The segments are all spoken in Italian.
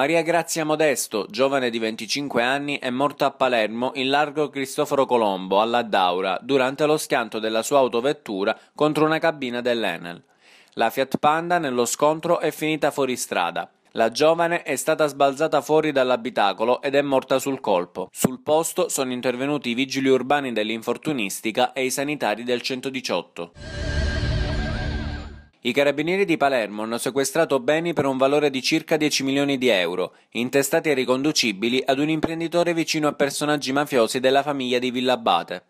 Maria Grazia Modesto, giovane di 25 anni, è morta a Palermo in largo Cristoforo Colombo, alla Daura, durante lo schianto della sua autovettura contro una cabina dell'Enel. La Fiat Panda nello scontro è finita fuori strada. La giovane è stata sbalzata fuori dall'abitacolo ed è morta sul colpo. Sul posto sono intervenuti i vigili urbani dell'infortunistica e i sanitari del 118. I carabinieri di Palermo hanno sequestrato beni per un valore di circa 10 milioni di euro, intestati e riconducibili ad un imprenditore vicino a personaggi mafiosi della famiglia di Villabate.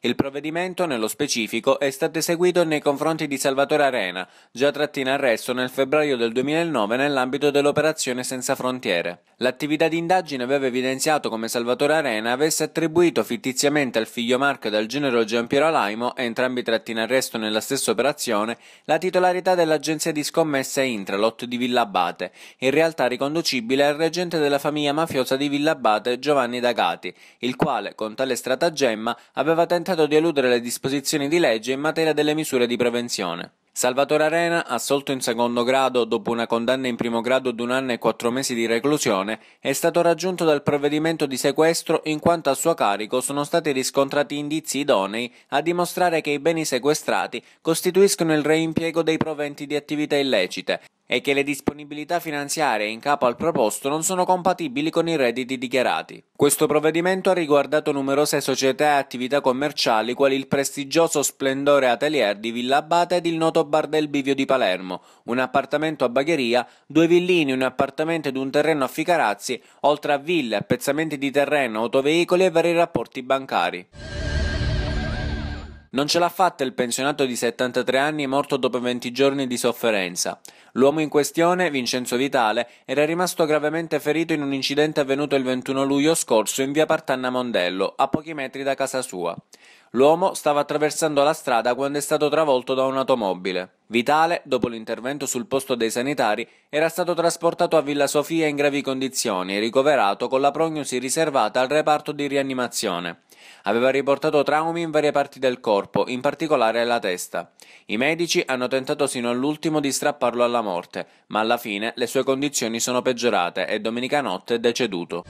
Il provvedimento, nello specifico, è stato eseguito nei confronti di Salvatore Arena, già tratto in arresto nel febbraio del 2009 nell'ambito dell'operazione Senza Frontiere. L'attività di indagine aveva evidenziato come Salvatore Arena avesse attribuito fittiziamente al figlio Marco del genero Giampiero Alaimo, entrambi tratti in arresto nella stessa operazione, la titolarità dell'agenzia di scommesse Intralot di Villabate, in realtà riconducibile al reggente della famiglia mafiosa di Villabate Giovanni D'Agati, il quale, con tale stratagemma, aveva tentato tentato di eludere le disposizioni di legge in materia delle misure di prevenzione. Salvatore Arena, assolto in secondo grado dopo una condanna in primo grado di un anno e quattro mesi di reclusione, è stato raggiunto dal provvedimento di sequestro in quanto a suo carico sono stati riscontrati indizi idonei a dimostrare che i beni sequestrati costituiscono il reimpiego dei proventi di attività illecite e che le disponibilità finanziarie in capo al proposto non sono compatibili con i redditi dichiarati. Questo provvedimento ha riguardato numerose società e attività commerciali quali il prestigioso Splendore Atelier di Villa Abate ed il noto Bar del Bivio di Palermo, un appartamento a Bagheria, due villini, un appartamento ed un terreno a Ficarazzi, oltre a ville, appezzamenti di terreno, autoveicoli e vari rapporti bancari. Non ce l'ha fatta il pensionato di 73 anni morto dopo 20 giorni di sofferenza. L'uomo in questione, Vincenzo Vitale, era rimasto gravemente ferito in un incidente avvenuto il 21 luglio scorso in via Partanna Mondello, a pochi metri da casa sua. L'uomo stava attraversando la strada quando è stato travolto da un'automobile. Vitale, dopo l'intervento sul posto dei sanitari, era stato trasportato a Villa Sofia in gravi condizioni e ricoverato con la prognosi riservata al reparto di rianimazione. Aveva riportato traumi in varie parti del corpo, in particolare alla testa. I medici hanno tentato sino all'ultimo di strapparlo alla morte, ma alla fine le sue condizioni sono peggiorate e domenica notte è deceduto.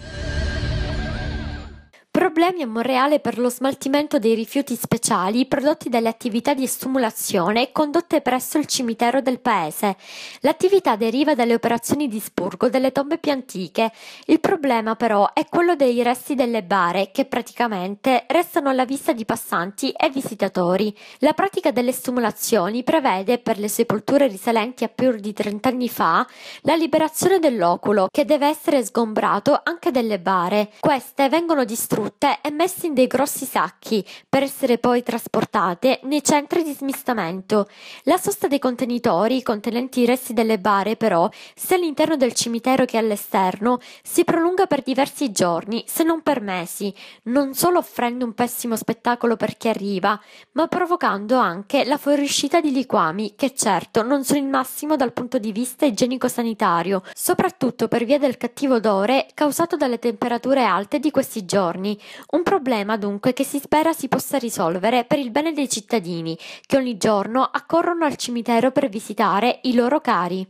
Problemi a Monreale per lo smaltimento dei rifiuti speciali prodotti dalle attività di stumulazione condotte presso il cimitero del paese. L'attività deriva dalle operazioni di spurgo delle tombe più antiche. Il problema però è quello dei resti delle bare che praticamente restano alla vista di passanti e visitatori. La pratica delle stumulazioni prevede per le sepolture risalenti a più di 30 anni fa la liberazione dell'oculo che deve essere sgombrato anche delle bare. Queste vengono distrutte tutte e messe in dei grossi sacchi. Per essere poi trasportate nei centri di smistamento. La sosta dei contenitori contenenti i resti delle bare, però, sia all'interno del cimitero che all'esterno, si prolunga per diversi giorni, se non per mesi, non solo offrendo un pessimo spettacolo per chi arriva, ma provocando anche la fuoriuscita di liquami che certo non sono il massimo dal punto di vista igienico-sanitario, soprattutto per via del cattivo odore causato dalle temperature alte di questi giorni, un problema dunque che si spera si possa risolvere per il bene dei cittadini che ogni giorno accorrono al cimitero per visitare i loro cari.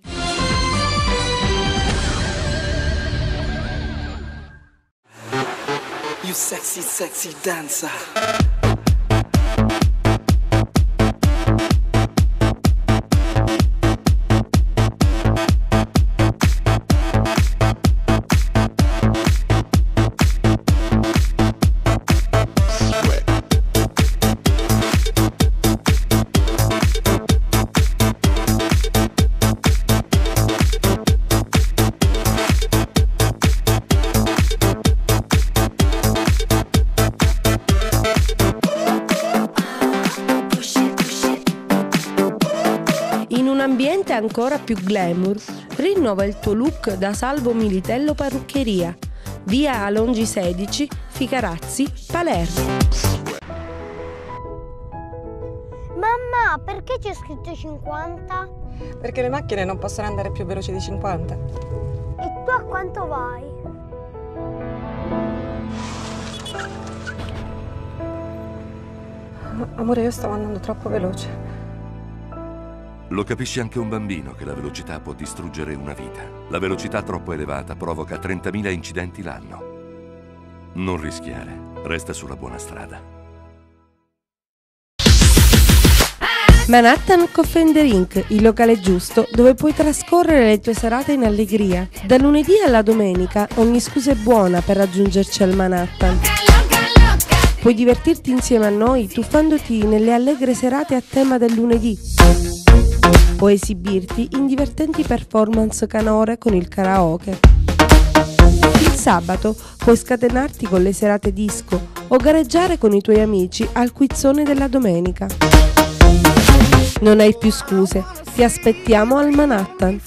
You sexy, sexy dancer. Ancora più glamour, rinnova il tuo look da Salvo Militello Parruccheria. Via Alongi 16, Ficarazzi, Palermo. Mamma, perché c'è scritto 50? Perché le macchine non possono andare più veloci di 50. E tu a quanto vai? Amore, io stavo andando troppo veloce. Lo capisce anche un bambino che la velocità può distruggere una vita. La velocità troppo elevata provoca 30.000 incidenti l'anno. Non rischiare, resta sulla buona strada. Manhattan Coffee Drink, il locale giusto dove puoi trascorrere le tue serate in allegria. Da lunedì alla domenica ogni scusa è buona per raggiungerci al Manhattan. Puoi divertirti insieme a noi tuffandoti nelle allegre serate a tema del lunedì o esibirti in divertenti performance canore con il karaoke. Il sabato puoi scatenarti con le serate disco o gareggiare con i tuoi amici al quizzone della domenica. Non hai più scuse, ti aspettiamo al Manhattan.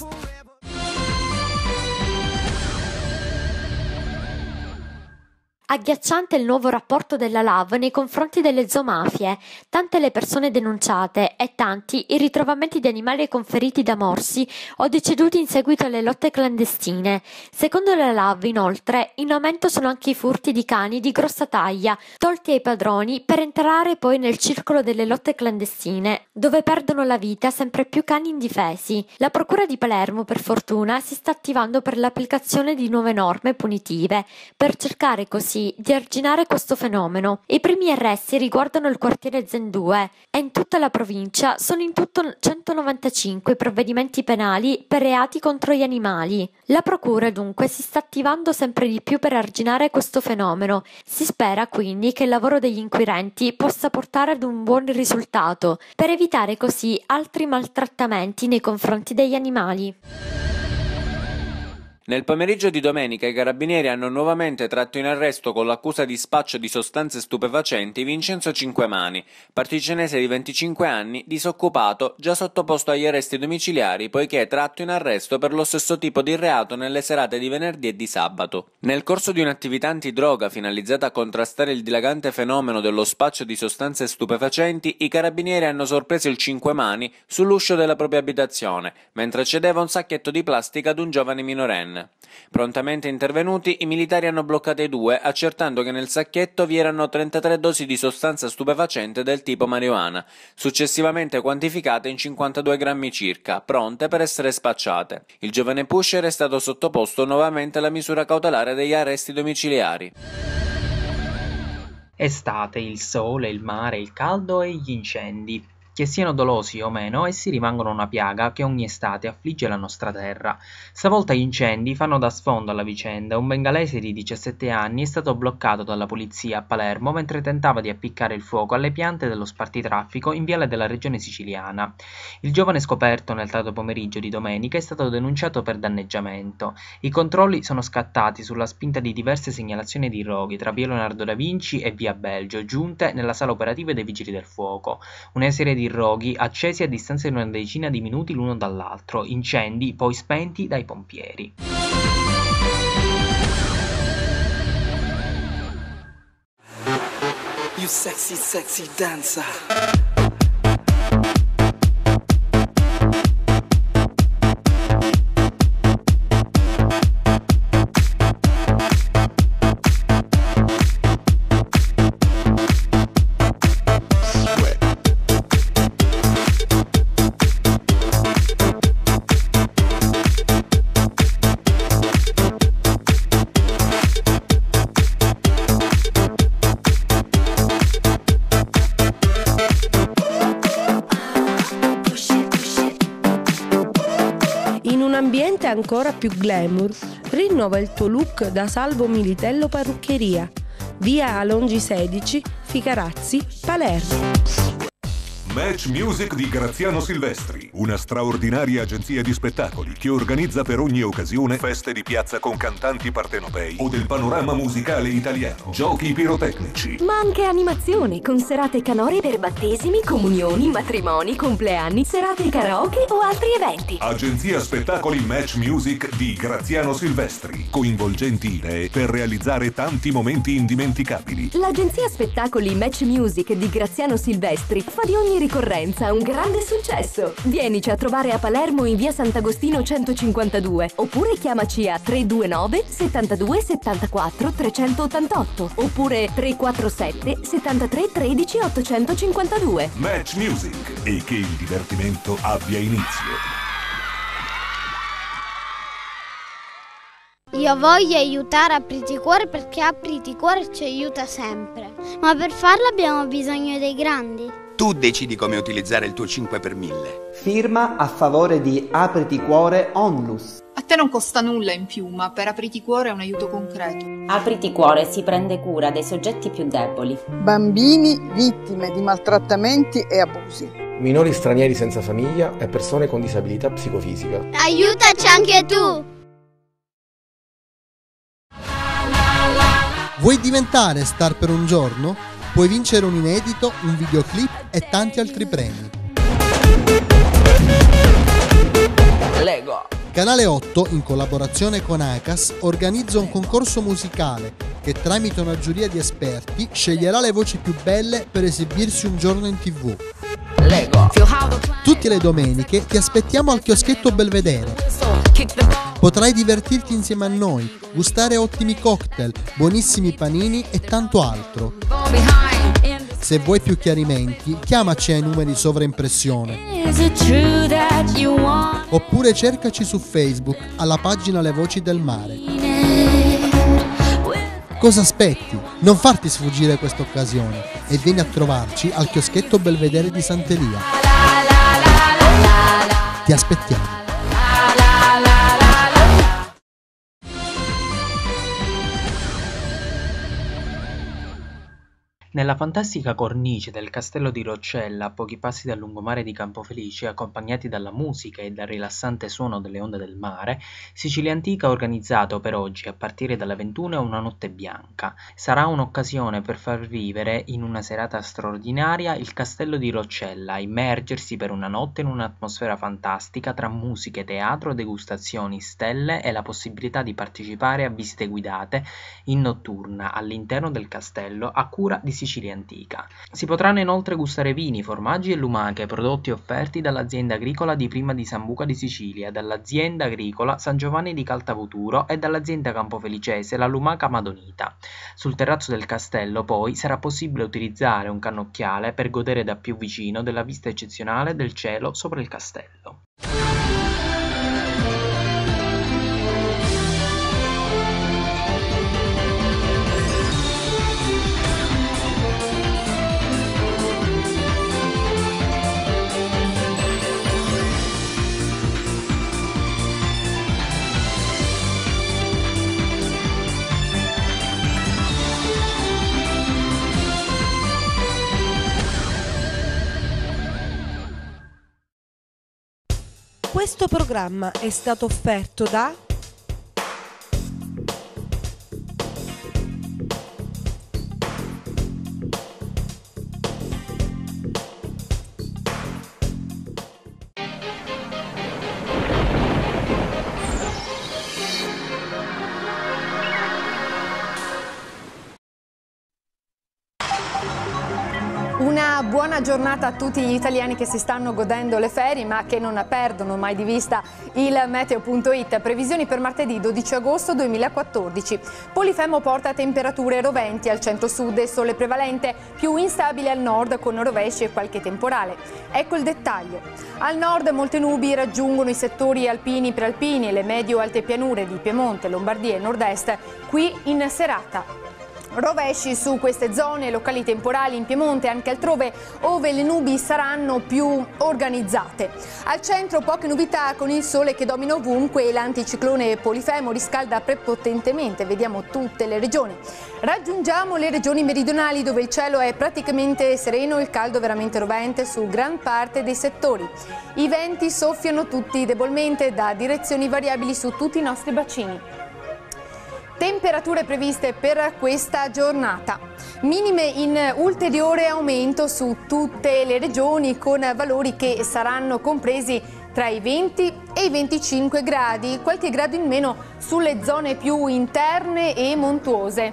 Agghiacciante il nuovo rapporto della LAV nei confronti delle zoomafie, tante le persone denunciate e tanti i ritrovamenti di animali conferiti da morsi o deceduti in seguito alle lotte clandestine. Secondo la LAV, inoltre, in aumento sono anche i furti di cani di grossa taglia, tolti ai padroni per entrare poi nel circolo delle lotte clandestine, dove perdono la vita sempre più cani indifesi. La Procura di Palermo, per fortuna, si sta attivando per l'applicazione di nuove norme punitive, per cercare così di arginare questo fenomeno. I primi arresti riguardano il quartiere Zen 2 e in tutta la provincia sono in tutto 195 provvedimenti penali per reati contro gli animali. La procura dunque si sta attivando sempre di più per arginare questo fenomeno. Si spera quindi che il lavoro degli inquirenti possa portare ad un buon risultato, per evitare così altri maltrattamenti nei confronti degli animali. Nel pomeriggio di domenica i carabinieri hanno nuovamente tratto in arresto con l'accusa di spaccio di sostanze stupefacenti Vincenzo Cinquemani, partigianese di 25 anni, disoccupato, già sottoposto agli arresti domiciliari poiché tratto in arresto per lo stesso tipo di reato nelle serate di venerdì e di sabato. Nel corso di un'attività antidroga finalizzata a contrastare il dilagante fenomeno dello spaccio di sostanze stupefacenti, i carabinieri hanno sorpreso il Cinquemani sull'uscio della propria abitazione, mentre cedeva un sacchetto di plastica ad un giovane minorenne. Prontamente intervenuti, i militari hanno bloccato i due, accertando che nel sacchetto vi erano 33 dosi di sostanza stupefacente del tipo marijuana, successivamente quantificate in 52 grammi circa, pronte per essere spacciate. Il giovane pusher è stato sottoposto nuovamente alla misura cautelare degli arresti domiciliari. Estate, il sole, il mare, il caldo e gli incendi. Che siano dolosi o meno, essi rimangono una piaga che ogni estate affligge la nostra terra. Stavolta gli incendi fanno da sfondo alla vicenda. Un bengalese di 17 anni è stato bloccato dalla polizia a Palermo mentre tentava di appiccare il fuoco alle piante dello spartitraffico in viale della regione siciliana. Il giovane scoperto nel tardo pomeriggio di domenica è stato denunciato per danneggiamento. I controlli sono scattati sulla spinta di diverse segnalazioni di roghi tra via Leonardo da Vinci e via Belgio, giunte nella sala operativa dei vigili del fuoco. Una serie di di roghi accesi a distanza di una decina di minuti l'uno dall'altro, incendi poi spenti dai pompieri. You sexy, sexy dancer. Ambiente ancora più glamour, rinnova il tuo look da Salvo Militello Parruccheria. Via Alongi 16, Ficarazzi, Palermo. Match Music di Graziano Silvestri, una straordinaria agenzia di spettacoli che organizza per ogni occasione feste di piazza con cantanti partenopei o del panorama musicale italiano, giochi pirotecnici. Ma anche animazioni con serate canore per battesimi, comunioni, matrimoni, compleanni, serate karaoke o altri eventi. Agenzia Spettacoli Match Music di Graziano Silvestri, coinvolgenti idee per realizzare tanti momenti indimenticabili. L'agenzia spettacoli Match Music di Graziano Silvestri fa di ogni ricorrenza un grande successo. Vienici a trovare a Palermo in via Sant'Agostino 152 oppure chiamaci a 329 72 74 388 oppure 347 73 13 852. Match Music e che il divertimento abbia inizio. Io voglio aiutare Apriti Cuore perché Apriti Cuore ci aiuta sempre. Ma per farlo abbiamo bisogno dei grandi. Tu decidi come utilizzare il tuo 5 per 1000. Firma a favore di Apriti Cuore Onlus. A te non costa nulla in più, ma per Apriti Cuore è un aiuto concreto. Apriti Cuore si prende cura dei soggetti più deboli. Bambini vittime di maltrattamenti e abusi. Minori stranieri senza famiglia e persone con disabilità psicofisica. Aiutaci anche tu! Vuoi diventare star per un giorno? Puoi vincere un inedito, un videoclip e tanti altri premi. Canale 8, in collaborazione con ACAS, organizza un concorso musicale che tramite una giuria di esperti sceglierà le voci più belle per esibirsi un giorno in tv. Lego. Tutte le domeniche ti aspettiamo al chioschetto Belvedere. Potrai divertirti insieme a noi, gustare ottimi cocktail, buonissimi panini e tanto altro. Se vuoi più chiarimenti, chiamaci ai numeri sovraimpressione. Oppure cercaci su Facebook alla pagina Le Voci del Mare. Cosa aspetti? Non farti sfuggire questa occasione e vieni a trovarci al chioschetto Belvedere di Sant'Elia. Ti aspettiamo. Nella fantastica cornice del castello di Roccella, a pochi passi dal lungomare di Campofelice, accompagnati dalla musica e dal rilassante suono delle onde del mare, Sicilia Antica ha organizzato per oggi, a partire dalle 21, una notte bianca. Sarà un'occasione per far vivere, in una serata straordinaria, il castello di Roccella, immergersi per una notte in un'atmosfera fantastica tra musiche, teatro, degustazioni, stelle e la possibilità di partecipare a visite guidate in notturna all'interno del castello a cura di Sicilia Antica. Si potranno inoltre gustare vini, formaggi e lumache, prodotti offerti dall'azienda agricola di Prima di Sambuca di Sicilia, dall'azienda agricola San Giovanni di Caltavuturo e dall'azienda campofelicese La Lumaca Madonita. Sul terrazzo del castello poi sarà possibile utilizzare un cannocchiale per godere da più vicino della vista eccezionale del cielo sopra il castello. Questo programma è stato offerto da Una buona giornata a tutti gli italiani che si stanno godendo le ferie ma che non perdono mai di vista il meteo.it. Previsioni per martedì 12 agosto 2014. Polifemo porta temperature roventi al centro-sud e sole prevalente, più instabile al nord con rovesci e qualche temporale. Ecco il dettaglio. Al nord molte nubi raggiungono i settori alpini prealpini e le medio-alte pianure di Piemonte, Lombardia e nord-est qui in serata. Rovesci su queste zone, locali temporali in Piemonte e anche altrove ove le nubi saranno più organizzate. Al centro poche novità con il sole che domina ovunque e l'anticiclone Polifemo riscalda prepotentemente, vediamo tutte le regioni. Raggiungiamo le regioni meridionali dove il cielo è praticamente sereno, il caldo veramente rovente su gran parte dei settori. I venti soffiano tutti debolmente da direzioni variabili su tutti i nostri bacini. Temperature previste per questa giornata. Minime in ulteriore aumento su tutte le regioni con valori che saranno compresi tra i 20 e i 25 gradi, qualche grado in meno sulle zone più interne e montuose.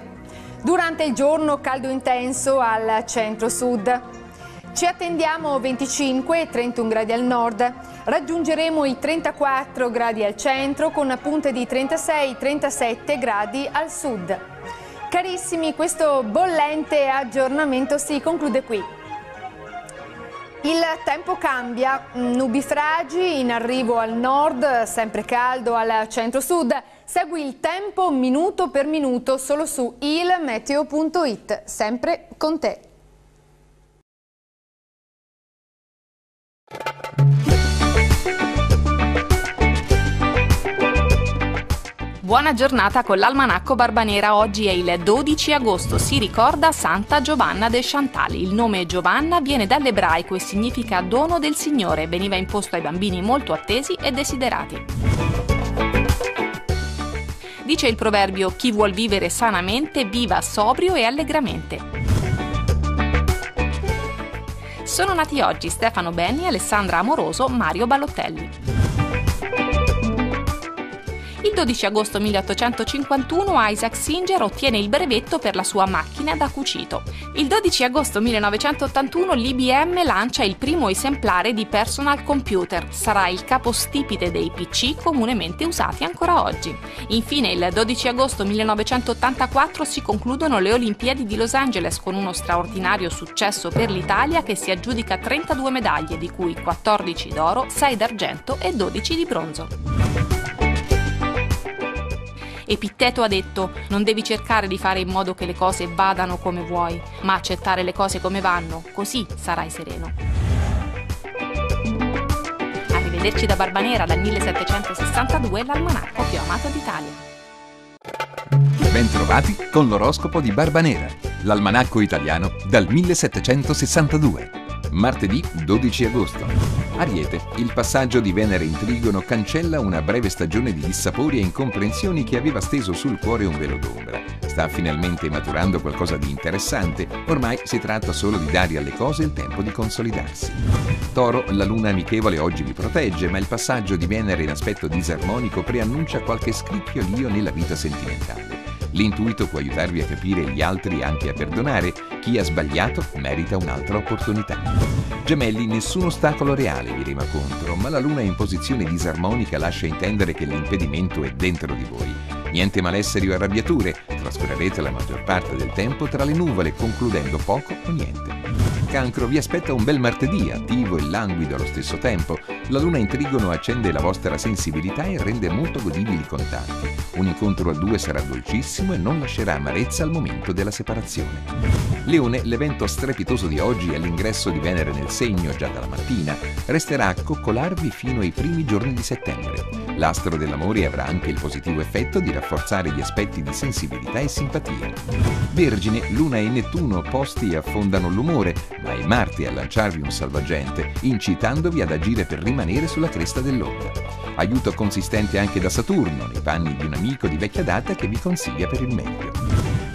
Durante il giorno caldo intenso al centro-sud. Ci attendiamo 25 e 31 gradi al nord, raggiungeremo i 34 gradi al centro con punte di 36-37 gradi al sud. Carissimi, questo bollente aggiornamento si conclude qui. Il tempo cambia, nubifragi in arrivo al nord, sempre caldo al centro-sud. Segui il tempo minuto per minuto solo su ilmeteo.it, sempre con te. Buona giornata con l'Almanacco Barbanera. Oggi è il 12 agosto, si ricorda Santa Giovanna de Chantal. Il nome Giovanna viene dall'ebraico e significa dono del Signore. Veniva imposto ai bambini molto attesi e desiderati. Dice il proverbio: chi vuol vivere sanamente viva sobrio e allegramente. Sono nati oggi Stefano Benni, Alessandra Amoroso, Mario Ballottelli. Il 12 agosto 1851 Isaac Singer ottiene il brevetto per la sua macchina da cucito. Il 12 agosto 1981 l'IBM lancia il primo esemplare di personal computer. Sarà il capostipite dei PC comunemente usati ancora oggi. Infine il 12 agosto 1984 si concludono le Olimpiadi di Los Angeles con uno straordinario successo per l'Italia che si aggiudica 32 medaglie, di cui 14 d'oro, 6 d'argento e 12 di bronzo. Epitteto ha detto non devi cercare di fare in modo che le cose vadano come vuoi, ma accettare le cose come vanno, così sarai sereno. Arrivederci da Barbanera dal 1762, l'almanacco più amato d'Italia. Bentrovati con l'oroscopo di Barbanera, l'almanacco italiano dal 1762. Martedì 12 agosto. Ariete, il passaggio di Venere in Trigono cancella una breve stagione di dissapori e incomprensioni che aveva steso sul cuore un velo d'ombra. Sta finalmente maturando qualcosa di interessante, ormai si tratta solo di dare alle cose il tempo di consolidarsi. Toro, la luna amichevole oggi vi protegge, ma il passaggio di Venere in aspetto disarmonico preannuncia qualche scricchiolio nella vita sentimentale. L'intuito può aiutarvi a capire gli altri anche a perdonare. Chi ha sbagliato merita un'altra opportunità. Gemelli, nessun ostacolo reale vi rima contro, ma la luna in posizione disarmonica lascia intendere che l'impedimento è dentro di voi. Niente malesseri o arrabbiature, trascorrerete la maggior parte del tempo tra le nuvole, concludendo poco o niente. Cancro vi aspetta un bel martedì, attivo e languido allo stesso tempo. La luna in trigono accende la vostra sensibilità e rende molto godibili i contatti. Un incontro a due sarà dolcissimo e non lascerà amarezza al momento della separazione. Leone, l'evento strepitoso di oggi è l'ingresso di Venere nel segno già dalla mattina. Resterà a coccolarvi fino ai primi giorni di settembre. L'astro dell'amore avrà anche il positivo effetto di rafforzare gli aspetti di sensibilità e simpatia. Vergine, Luna e Nettuno posti affondano l'umore, ma è Marte a lanciarvi un salvagente, incitandovi ad agire per rimanere sulla cresta dell'onda. Aiuto consistente anche da Saturno, nei panni di un amico di vecchia data che vi consiglia per il meglio.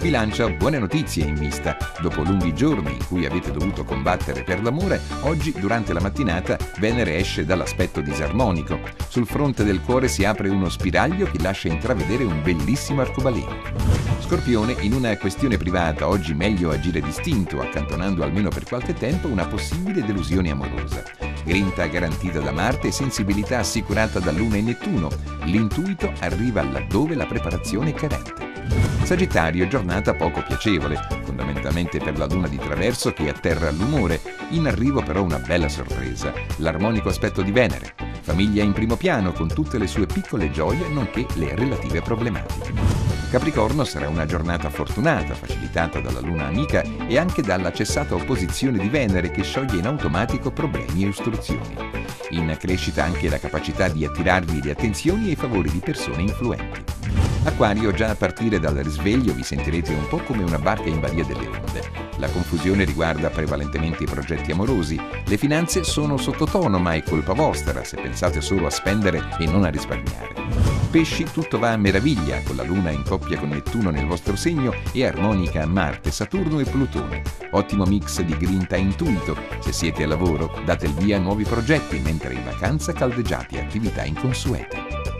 Bilancia buone notizie in vista. Dopo lunghi giorni in cui avete dovuto combattere per l'amore, oggi durante la mattinata Venere esce dall'aspetto disarmonico. Sul fronte del cuore si apre uno spiraglio che lascia intravedere un bellissimo arcobaleno. Scorpione, in una questione privata, oggi meglio agire distinto, accantonando almeno per qualche tempo una possibile delusione amorosa. Grinta garantita da Marte e sensibilità assicurata da Luna e Nettuno. L'intuito arriva laddove la preparazione è carente. Sagittario, giornata poco piacevole, fondamentalmente per la luna di traverso che atterra l'umore. In arrivo però una bella sorpresa, l'armonico aspetto di Venere. Famiglia in primo piano con tutte le sue piccole gioie nonché le relative problematiche. Capricorno sarà una giornata fortunata, facilitata dalla luna amica e anche dalla cessata opposizione di Venere che scioglie in automatico problemi e ostruzioni. In crescita anche la capacità di attirarvi le attenzioni e i favori di persone influenti. Acquario, già a partire dal risveglio vi sentirete un po' come una barca in balia delle onde. La confusione riguarda prevalentemente i progetti amorosi. Le finanze sono sottotono, ma è colpa vostra se pensate solo a spendere e non a risparmiare. Pesci tutto va a meraviglia, con la Luna in coppia con Nettuno nel vostro segno e armonica a Marte, Saturno e Plutone. Ottimo mix di grinta e intuito. Se siete a lavoro, date il via a nuovi progetti, mentre in vacanza caldeggiate attività inconsuete.